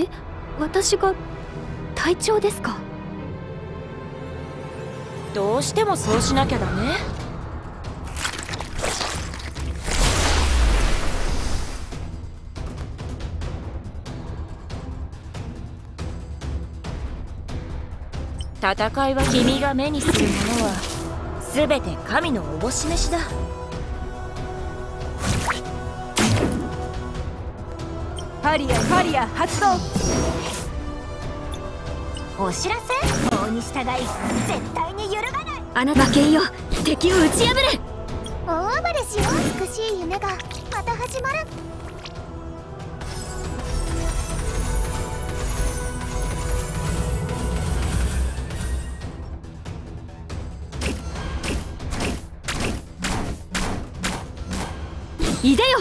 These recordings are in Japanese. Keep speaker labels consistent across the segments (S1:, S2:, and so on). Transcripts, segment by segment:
S1: え私が隊長ですか？
S2: どうしてもそうしなきゃダメ戦いは君が目にするものは全て神のおぼし飯だ。
S3: ハリアハリア発動。
S4: お知らせ？法に従い絶対に揺るがない。
S1: あなたけんよ敵を打ち破れ
S4: 大暴れしよう美しい夢が。また始まる。
S1: いでよ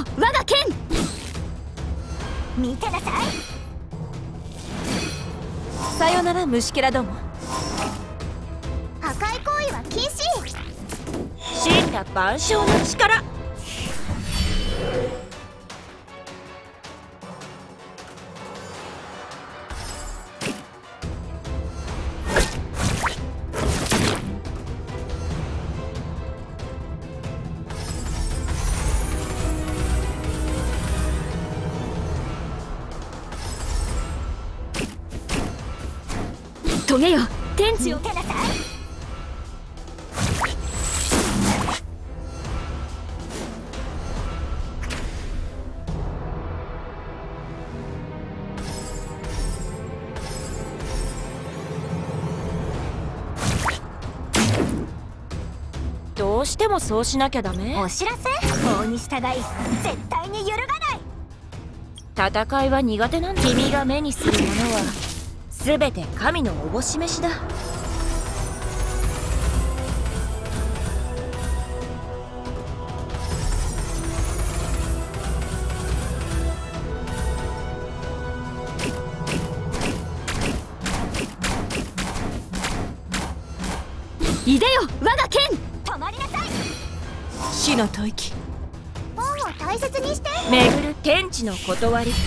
S4: さ
S2: よなら虫けらども。
S4: 破壊行為は禁止。
S2: 死んだ万象の力どうしてもそうしなきゃダメ？
S4: お知らせ？法に従い絶対に揺るがない。
S2: 戦いは苦手なんだ。君が目にするものは全て神のおぼし飯だの吐息。
S4: 本を大切にして。
S2: 巡る天地の断り。
S4: フ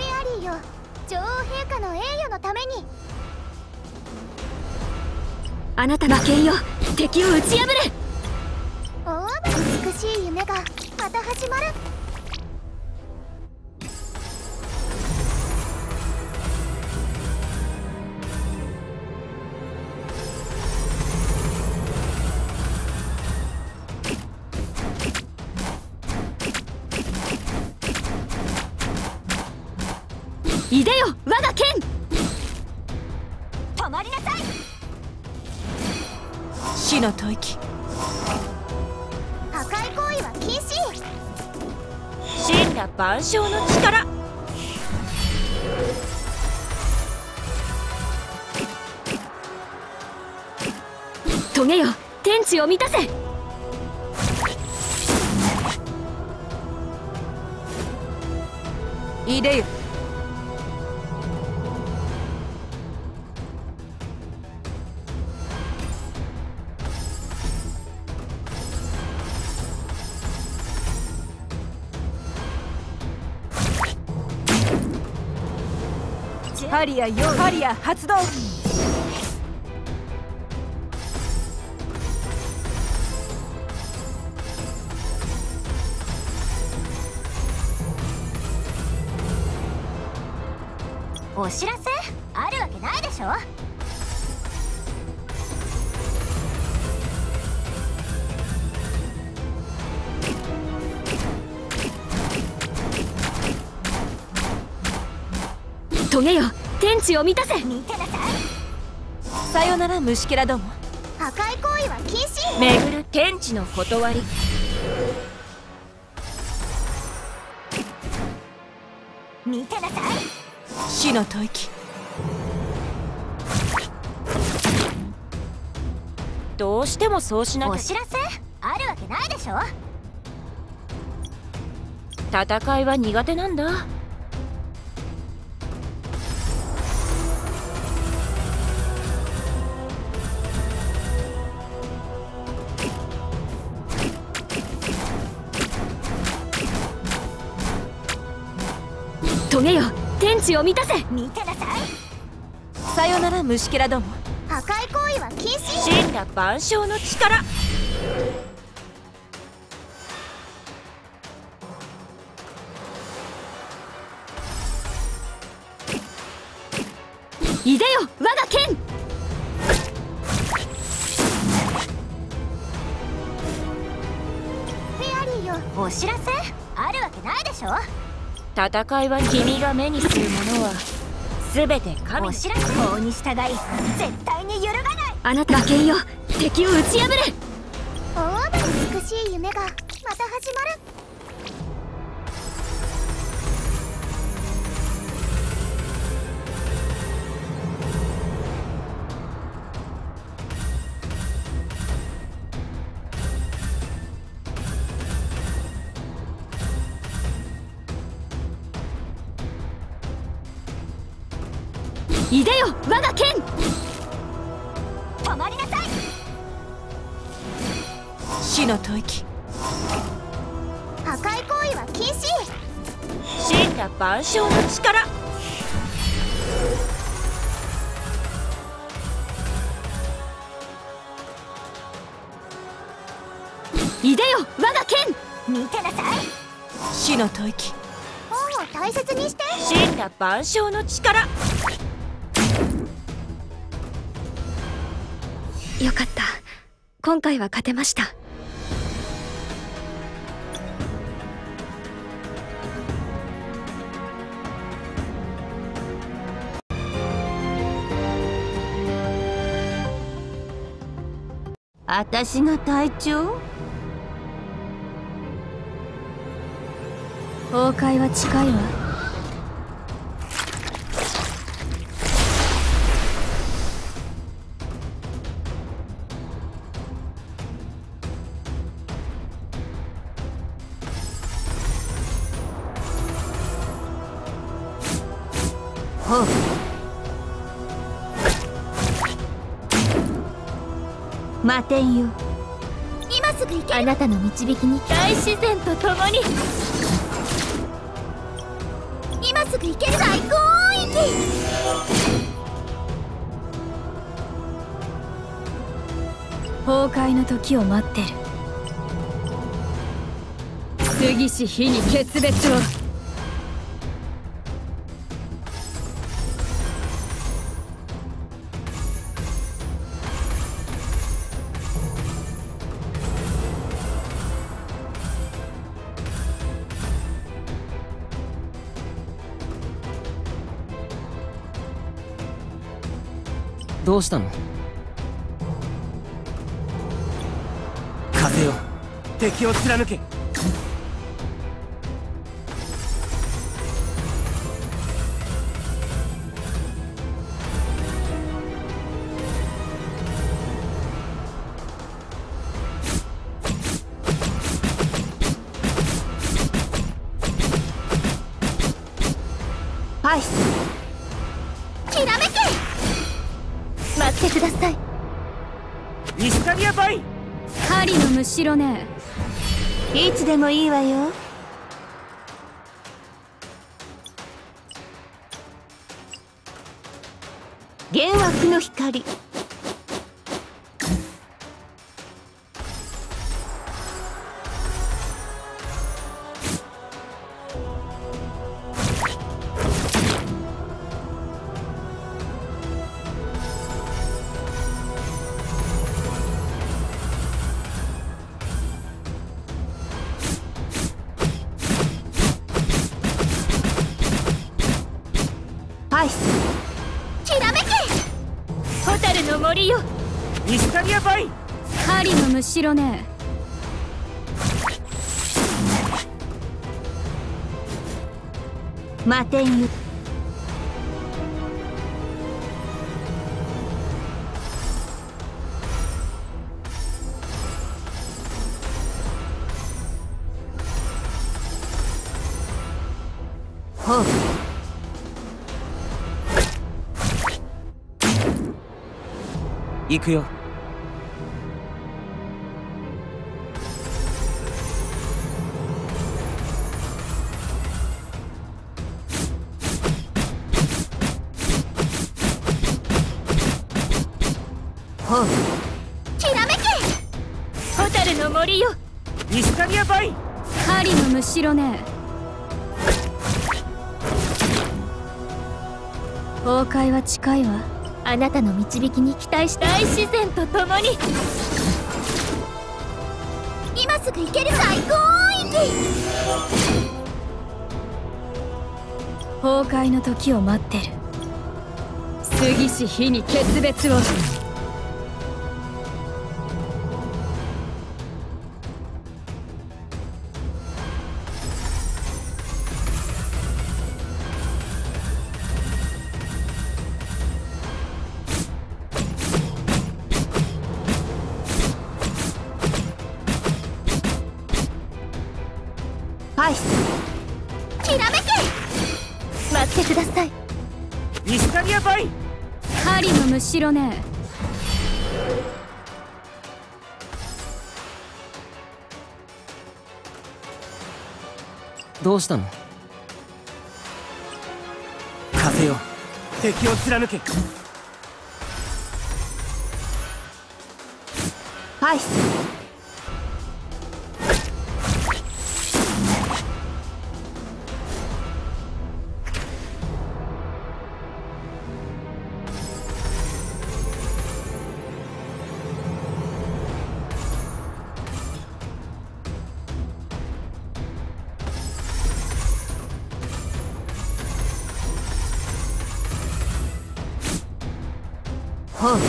S4: ェアリーよ。女王陛下の栄誉のために。
S1: あなたの剣よ敵を打ち破れ
S4: い
S1: でよ我が剣。
S4: 止まりなさい。
S2: 死の吐息。
S4: 破壊行為は禁止。
S2: 死んだ万象の力。
S1: 棘げよ天地を満たせ。
S3: いでよハリアリア発動。
S4: お知らせ？あるわけないでしょ。
S1: 棘げよ天地を満たせ。
S4: 見てなさい。
S2: さよなら虫けらども。
S4: 破壊行為は禁止。
S2: 巡る天地の断り。
S4: 見てなさい。
S2: 死の吐息。どうしてもそうしなき
S4: お知らせ？あるわけないでしょ。
S2: ゃ戦いは苦手なんだ
S5: 遂げよ。天地を満たせ。
S1: 見てなさい。
S6: さよなら虫けらども。
S1: 破壊行為は禁止。
S2: 神羅万象の力。
S5: いでよ我が剣。
S1: フェアリーよお知らせ？あるわけないでしょ
S2: 戦いは君が目にするものは全て神の
S1: お知らせ法に従い絶対に揺るがない。
S5: あなた負けんよ敵を打ち破れ
S1: 大雨美しい夢がまた始まる
S5: いでよ我が剣。
S1: 見てなさい。
S6: 死の吐息。
S1: 本を大切にして。
S2: 万象の力。
S5: よかった。今回は勝てました
S6: 私が隊長？崩壊は近いわ。待てんよ。
S1: 今すぐ行け
S5: あなたの導きに。大自然と共に。
S1: 今すぐ行ける最高
S5: 崩壊の時を待ってる。杉し火に決別を
S7: どうしたの？風よ敵を貫け。
S6: パイス
S5: 待ってください。
S7: イスタリアバイ。
S5: 針のむしろね。
S6: いつでもいいわよ。幻惑の光待てんよほう
S7: 行くよ
S8: 回は近いわ。あなたの導きに期待した大自然と共に。
S1: 今すぐ行ける最高音域。
S8: 崩壊の時を待ってる。杉氏火に決別を。針のむしろね
S9: どうしたの風よ敵を貫け
S6: パイスホーム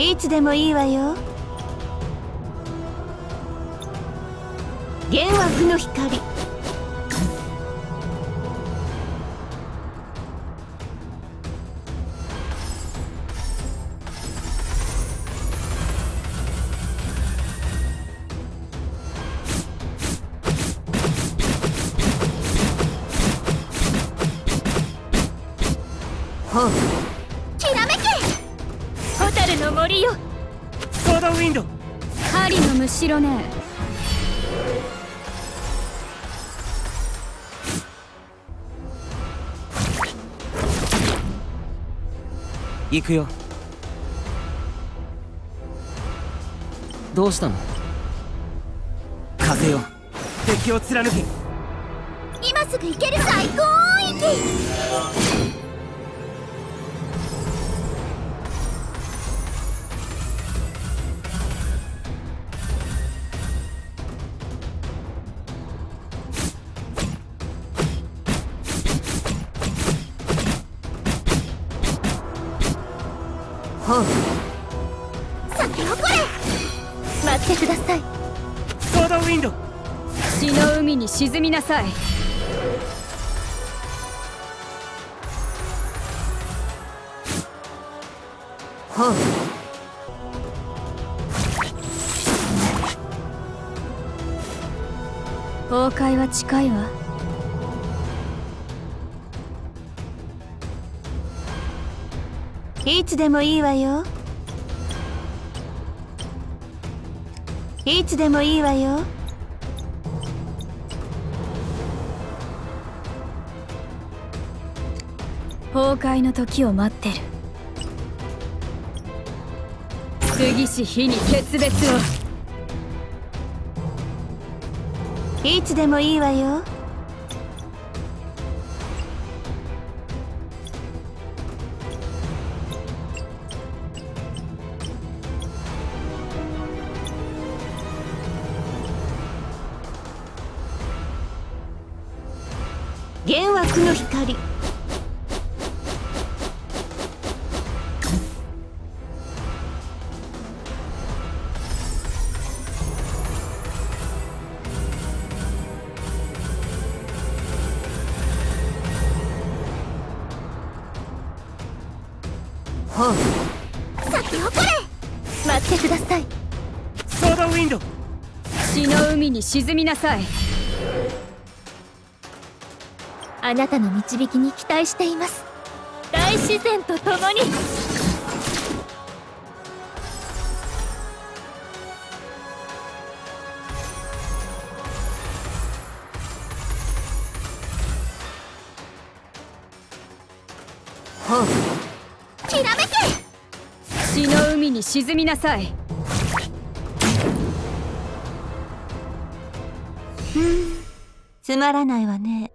S6: いつでもいいわよ幻惑の光
S9: くよ。どうしたの？風よ。敵を貫け。
S1: 今すぐ行ける。最高
S8: なさい。崩壊は近いわ。
S6: いつでもいいわよ。いつでもいいわよ。
S8: 崩壊の時を待ってる。過ぎし日に決別を。
S6: いつでもいいわよ
S8: 沈みなさい。
S10: あなたの導きに期待しています。大自然と共に。
S1: きらめけ。
S8: 血の海に
S5: に沈みなさい
S6: つまらないわね。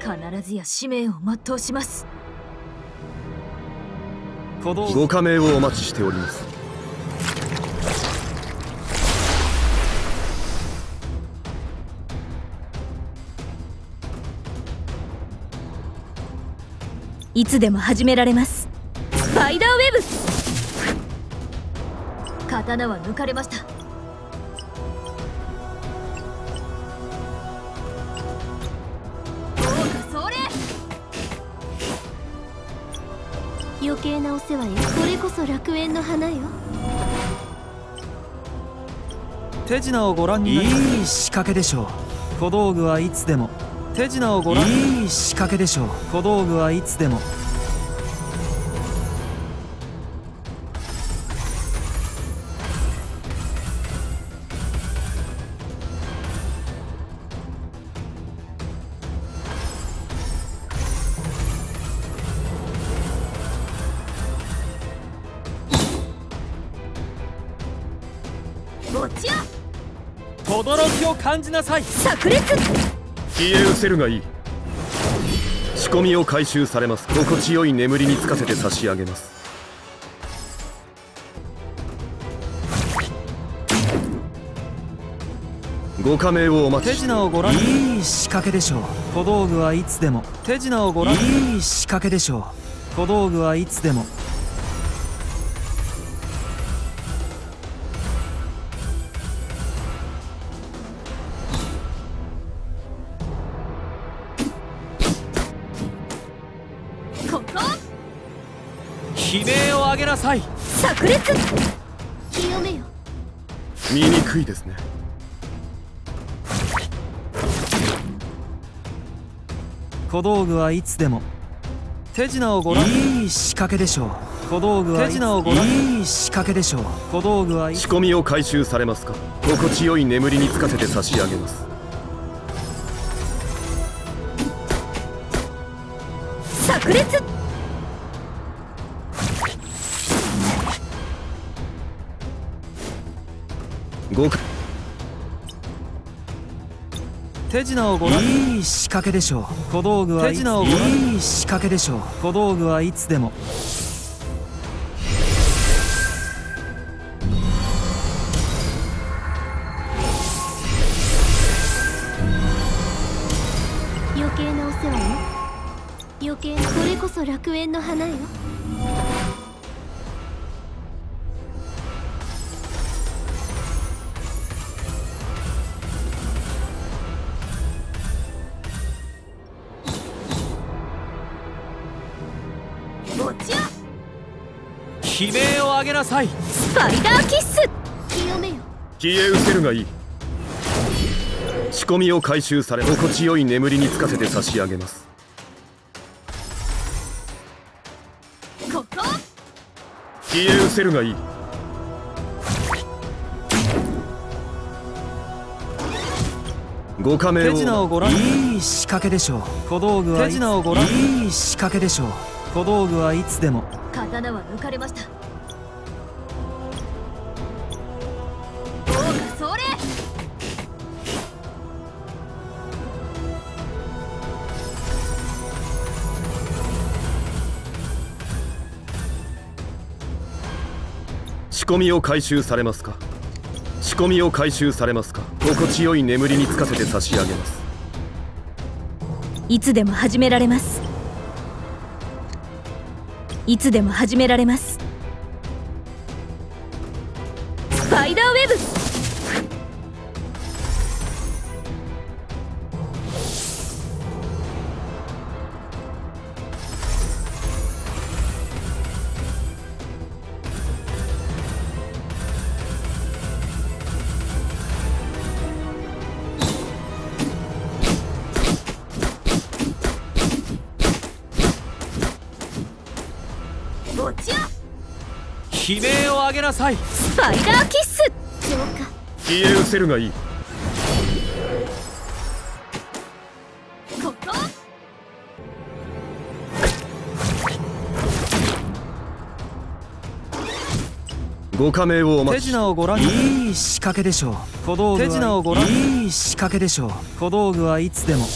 S5: 必ずや使命を全うします。
S11: ご加盟をお待ちしております
S5: いつでも始められます。スパイダーウェブ。刀は抜かれました。どうかそれ。
S12: 余計なお世話よ。これこそ楽園の花よ。
S13: 手品をご覧にいい仕掛けでしょう。小道具はいつでも手品をご覧。いい仕掛けでしょう。小道具はいつでも。
S5: こっちよ
S14: 轟を感じなさい。
S5: 炸裂
S11: 消え失せるがいい。仕込みを回収されます。心地よい眠りにつかせて差し上げます。ご加盟をお待
S13: 手
S11: ち。して
S13: 品をご覧。いい仕掛けでしょう。小道具はいつでも。手品をご覧。いい仕掛けでしょう。小道具はいつでも
S14: 上げなさい。
S5: 炸裂。
S12: 清めよ。
S11: 見にくいですね。
S13: 小道具はいつでも。手品をご覧。いい仕掛けでしょう。小道具は手品をご覧。いい仕掛けでしょう。小道具は
S11: 仕込みを回収されますか？心地よい眠りにつかせて差し上げます。
S5: 炸裂
S13: 手品をご覧。いい仕掛けでしょう。小道具は手品をご覧いい仕掛けでしょう。小道具はいつでも。
S12: 余計なお世話よ余計なこれこそ楽園の花よ
S14: なさい。
S5: スパイダーキッス。
S12: 清めよ。
S11: 消え失せるがいい。仕込みを回収され心地よい眠りにつかせて差し上げます。
S5: ここ？
S11: 消え失せるがいい。ご加盟
S13: 手品を
S11: を
S13: ご覧いい仕掛けでしょう。小道具は手品をご覧いい仕掛けでしょう。小道具はいつでも。
S5: 刀は抜かれました
S11: 仕込みを回収されますか？仕込みを回収されますか？心地よい眠りにつかせて差し上げます。
S5: いつでも始められます。いつでも始められます。
S14: さい。
S5: スパイダーキッス。
S12: 浄化
S11: 消え失せるがいい。
S12: ここ？
S11: ご加盟をお待ち。
S13: 手品をご覧いい仕掛けでしょう。小道具は手品をご覧いい仕掛けでしょう。小道具はいつでも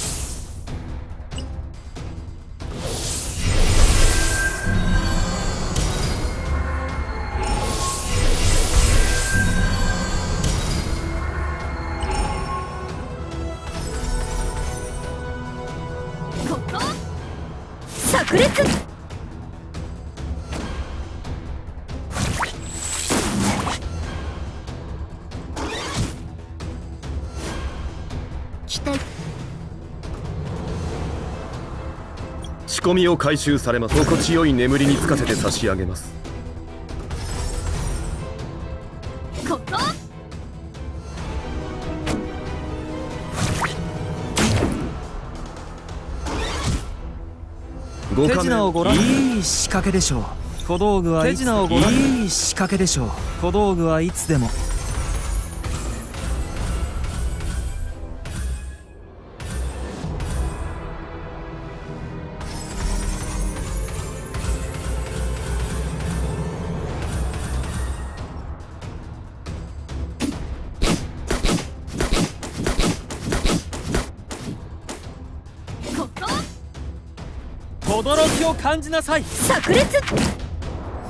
S11: 込みを回収されます。心地よい眠りにつかせて差し上げます。
S12: ここ？
S13: 手
S11: ご加盟
S13: 品をご覧。いい仕掛けでしょう。小道具はいつ手品をご覧。いい仕掛けでしょう。小道具はいつでも
S14: 轟きを感じなさい。
S5: 炸裂。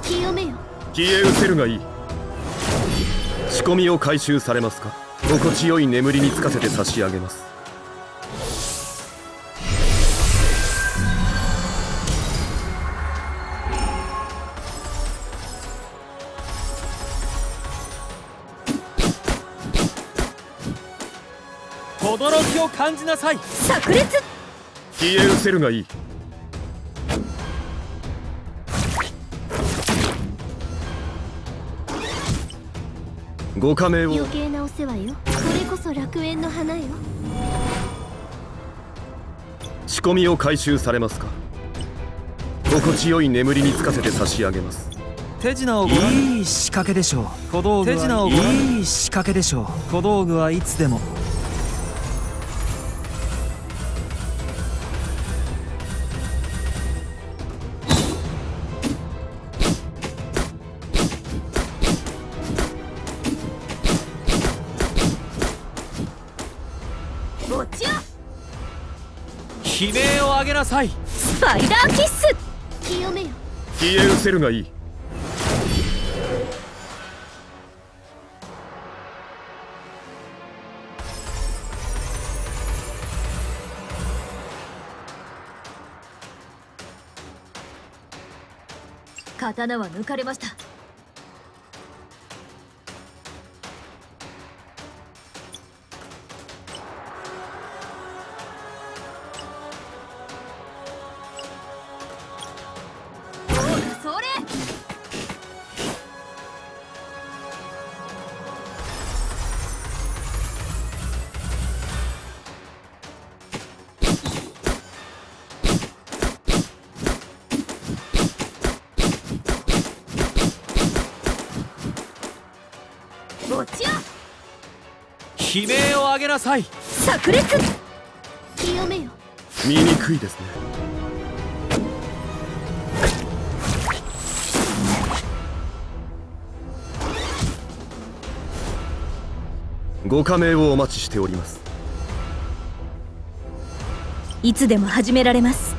S12: 清めよ。
S11: 消え失せるがいい。仕込みを回収されますか？心地よい眠りにつかせて差し上げます。
S14: 轟きを感じなさい。
S5: 炸裂。
S11: 消え失せるがいいご加盟を。
S12: 余計なお世話よ。これこそ楽園の花よ。
S11: 仕込みを回収されますか？心地よい眠りにつかせて差し上げます。
S13: 手品をご覧いい仕掛けでしょう。小道具手品をご覧いい仕掛けでしょう。小道具はいつでも
S14: なさい。
S5: スパイダーキッス。
S12: 清めよ。
S11: 消え失せるがいい。
S12: 刀は抜かれました
S14: 悲鳴を上げなさい。
S5: 炸裂。
S12: 清めよ。
S11: 見にくいですね。ご加盟をお待ちしております。
S5: いつでも始められます。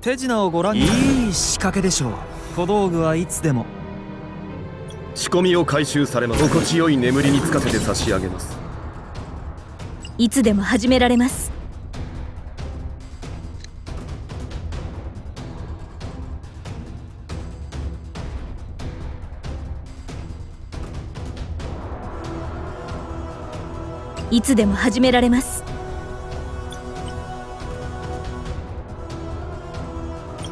S13: 手品をご覧いい仕掛けでしょう。小道具はいつでも
S11: 仕込みを回収されます。心地よい眠りにつかせて差し上げます。
S5: いつでも始められます。いつでも始められます。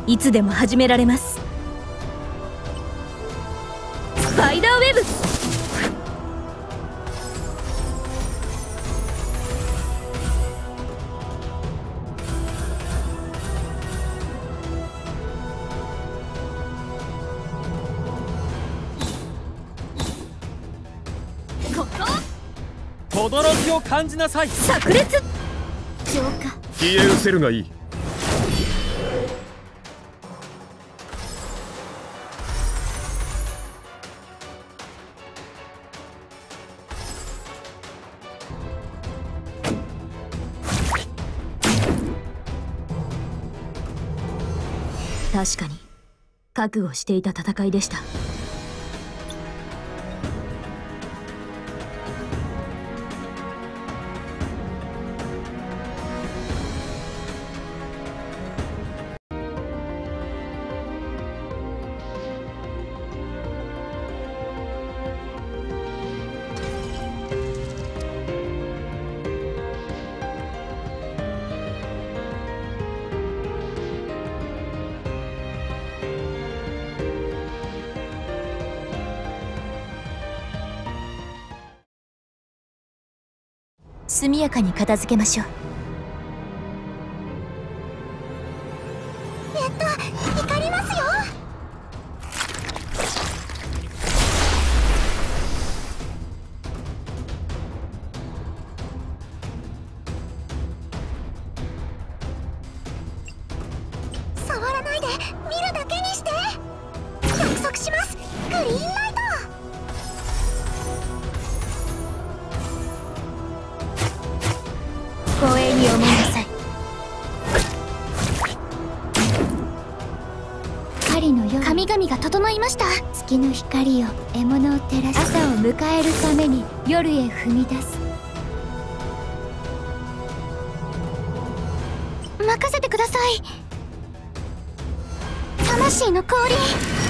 S5: いつでも始められます
S14: 感じなさい。
S1: 炸裂。浄化。
S11: 消え失せるがいい。
S3: 確かに。覚悟していた戦いでした
S1: 速やかに片付けましょう。任せてください。魂の降臨。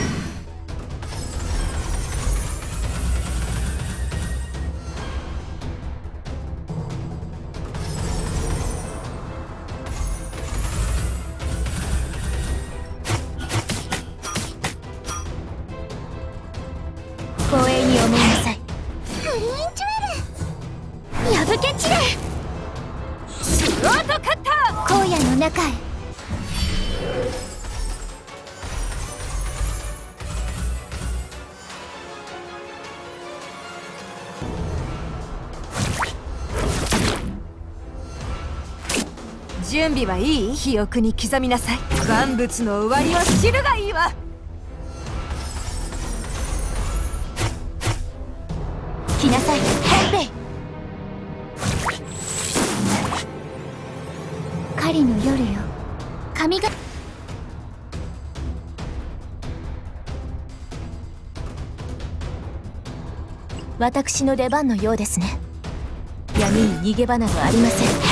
S3: 備はいい？記憶に刻みなさい。万物の終わりを知るがいいわ。
S1: 来なさい。本兵。狩りの夜よ。神が。私の出番のようですね。闇に逃げ場などありません。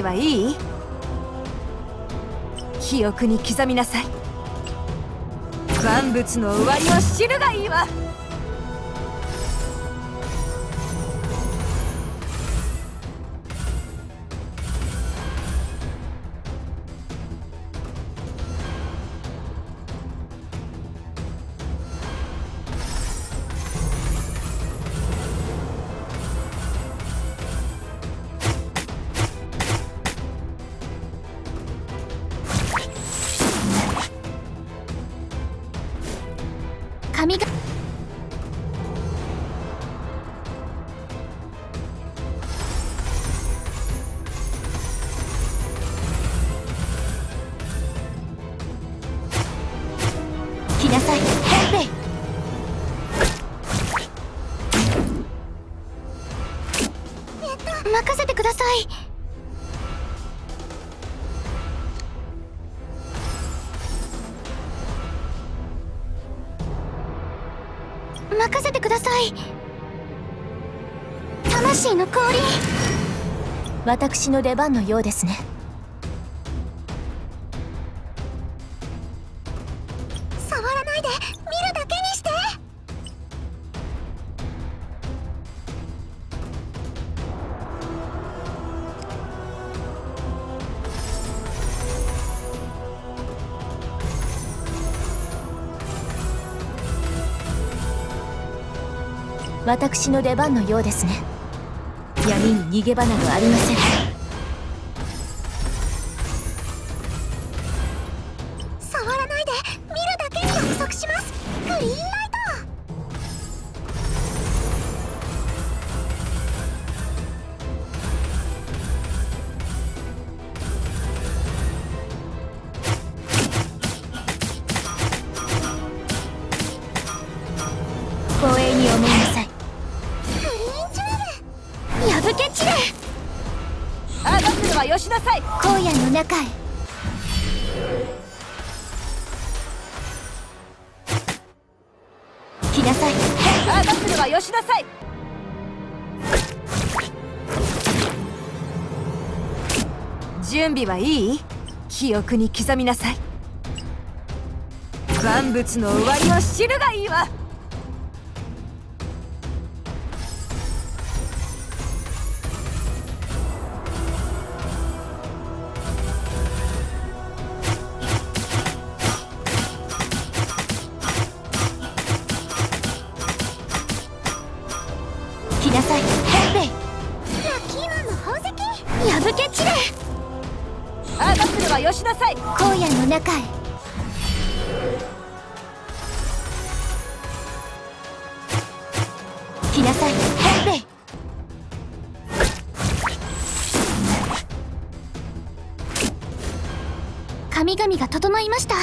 S3: 準備はいい？記憶に刻みなさい。万物の終わりを知るがいいわ。
S1: 神が
S15: 私の出番のようですね。
S16: 触らないで見るだけにして。
S15: 私の出番のようですね闇に逃げ場などありません。
S3: 記憶に刻みなさい。万物の終わりを知るがいいわ。
S1: 荒野の中へ来なさい。ヘッペイ。神々が整いました。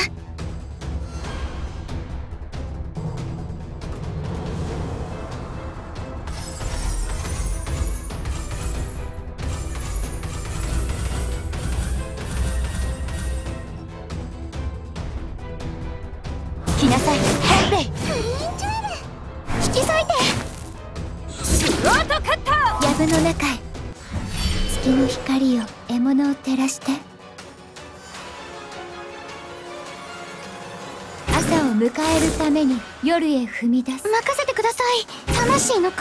S1: 朝を迎えるために夜へ踏み出す。任せてください。魂の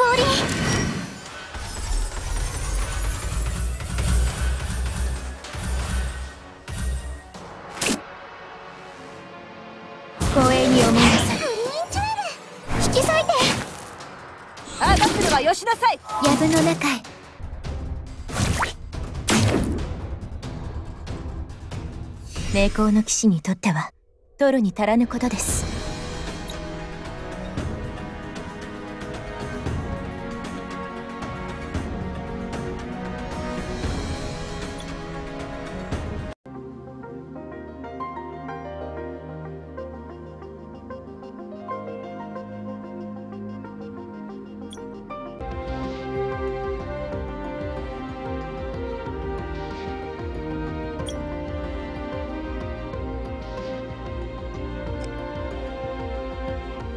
S3: よしなさい。
S1: 藪の中へ。
S15: の騎士にとっては取るに足らぬことです。